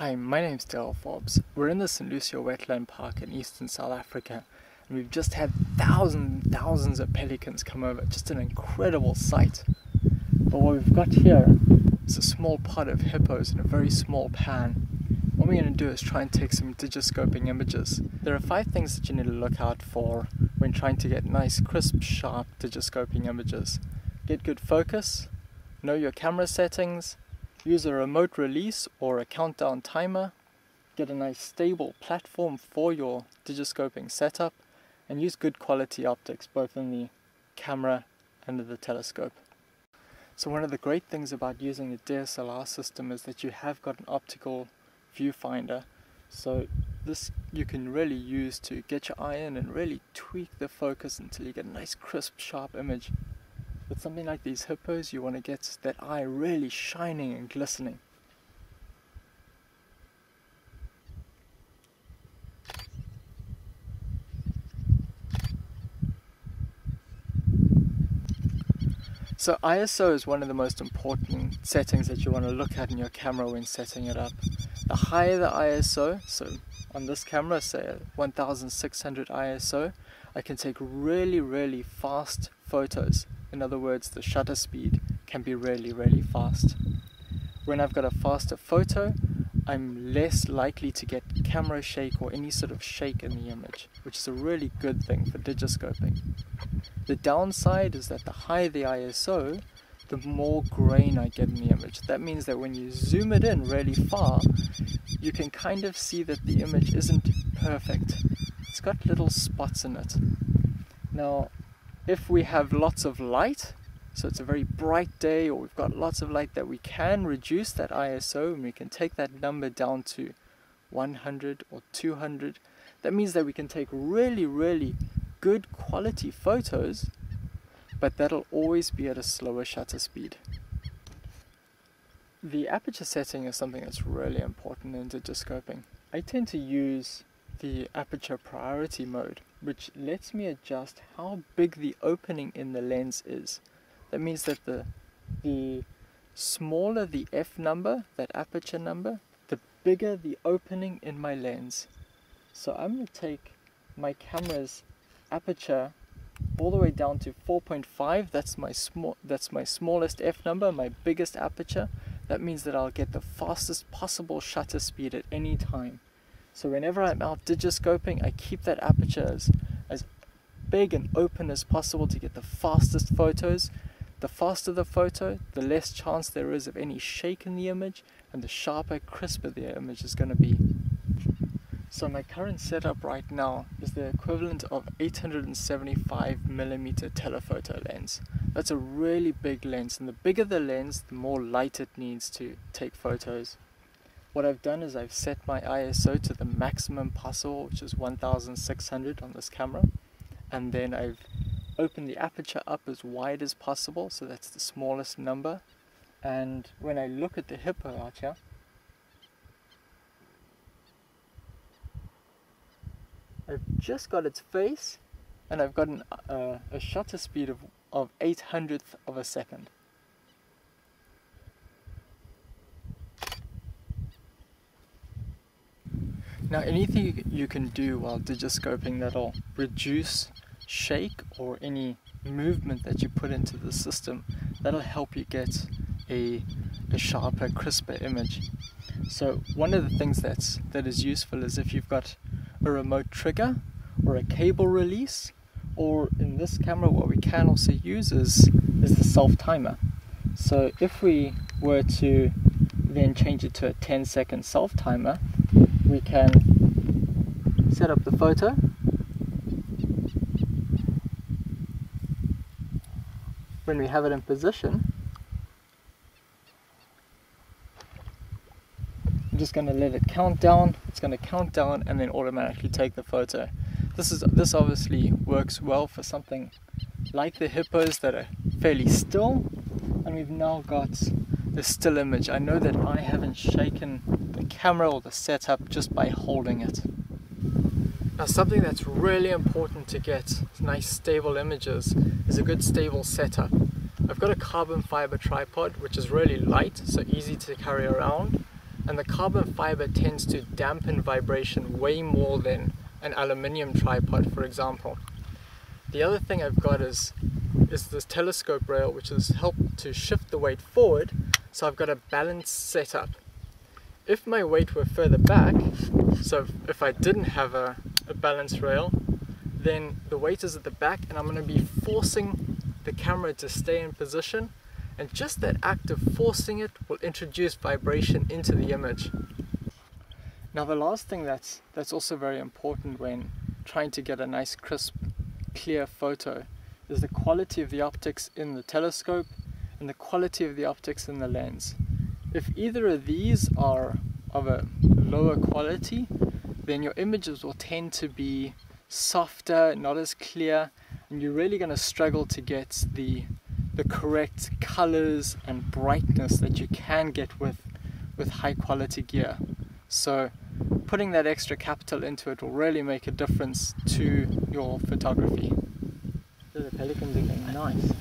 Hi, my name's Dale Forbes. We're in the St. Lucia Wetland Park in eastern South Africa, and we've just had thousands and thousands of pelicans come over. Just an incredible sight. But what we've got here is a small pod of hippos in a very small pan. What we're going to do is try and take some digiscoping images. There are five things that you need to look out for when trying to get nice, crisp, sharp digiscoping images. Get good focus, know your camera settings, Use a remote release or a countdown timer. Get a nice stable platform for your digiscoping setup and use good quality optics both in the camera and the telescope. So one of the great things about using a DSLR system is that you have got an optical viewfinder. So this you can really use to get your eye in and really tweak the focus until you get a nice crisp sharp image. With something like these hippos, you want to get that eye really shining and glistening. So ISO is one of the most important settings that you want to look at in your camera when setting it up. The higher the ISO, so on this camera say 1600 ISO, I can take really really fast photos in other words, the shutter speed can be really, really fast. When I've got a faster photo, I'm less likely to get camera shake or any sort of shake in the image, which is a really good thing for digiscoping. The downside is that the higher the ISO, the more grain I get in the image. That means that when you zoom it in really far, you can kind of see that the image isn't perfect. It's got little spots in it. Now, if we have lots of light, so it's a very bright day or we've got lots of light that we can reduce that ISO and we can take that number down to 100 or 200. That means that we can take really, really good quality photos, but that'll always be at a slower shutter speed. The aperture setting is something that's really important in digiscoping. I tend to use the aperture priority mode, which lets me adjust how big the opening in the lens is. That means that the, the smaller the f number, that aperture number, the bigger the opening in my lens. So I'm going to take my camera's aperture all the way down to 4.5 that's my small that's my smallest f number my biggest aperture that means that I'll get the fastest possible shutter speed at any time so whenever I'm out digiscoping, I keep that aperture as, as big and open as possible to get the fastest photos. The faster the photo, the less chance there is of any shake in the image, and the sharper, crisper the image is going to be. So my current setup right now is the equivalent of 875 millimeter telephoto lens. That's a really big lens, and the bigger the lens, the more light it needs to take photos. What I've done is I've set my ISO to the maximum possible, which is 1600 on this camera. And then I've opened the aperture up as wide as possible, so that's the smallest number. And when I look at the hippo out here, I've just got its face and I've got an, uh, a shutter speed of, of 8 hundredth of a second. Now anything you can do while digiscoping that'll reduce shake or any movement that you put into the system, that'll help you get a, a sharper, crisper image. So one of the things that's that is useful is if you've got a remote trigger or a cable release, or in this camera what we can also use is, is the self timer. So if we were to then change it to a 10 second self timer, we can set up the photo. When we have it in position I'm just going to let it count down. It's going to count down and then automatically take the photo. This is this obviously works well for something like the hippos that are fairly still. And we've now got the still image. I know that I haven't shaken camera or the setup just by holding it. Now something that's really important to get nice stable images is a good stable setup. I've got a carbon fiber tripod which is really light so easy to carry around and the carbon fiber tends to dampen vibration way more than an aluminium tripod for example. The other thing I've got is is this telescope rail which has helped to shift the weight forward so I've got a balanced setup. If my weight were further back, so if I didn't have a, a balance rail, then the weight is at the back and I'm going to be forcing the camera to stay in position and just that act of forcing it will introduce vibration into the image. Now the last thing that's, that's also very important when trying to get a nice crisp clear photo is the quality of the optics in the telescope and the quality of the optics in the lens. If either of these are of a lower quality then your images will tend to be softer, not as clear and you're really going to struggle to get the the correct colors and brightness that you can get with with high quality gear. So putting that extra capital into it will really make a difference to your photography. The pelicans are nice.